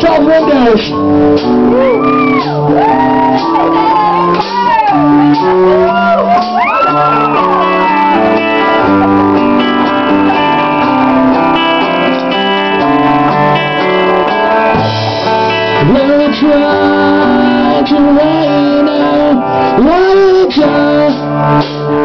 Tom Windows. We'll try to rain out, we'll try.